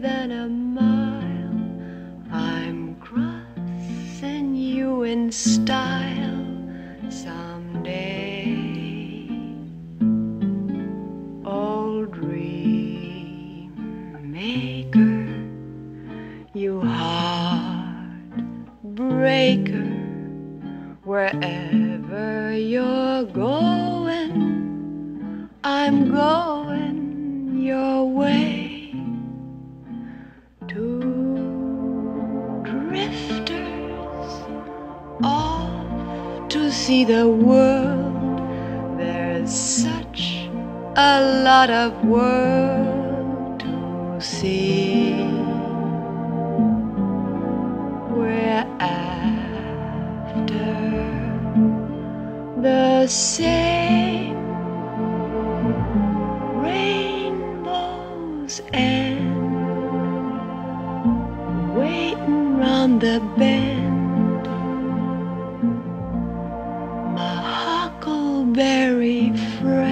than a mile. I'm crossing you in style someday. Old dream maker, you heart breaker, wherever you're going, I'm going. Off to see the world. There's such a lot of world to see. We're after the same rainbows and waiting round the bend very fresh.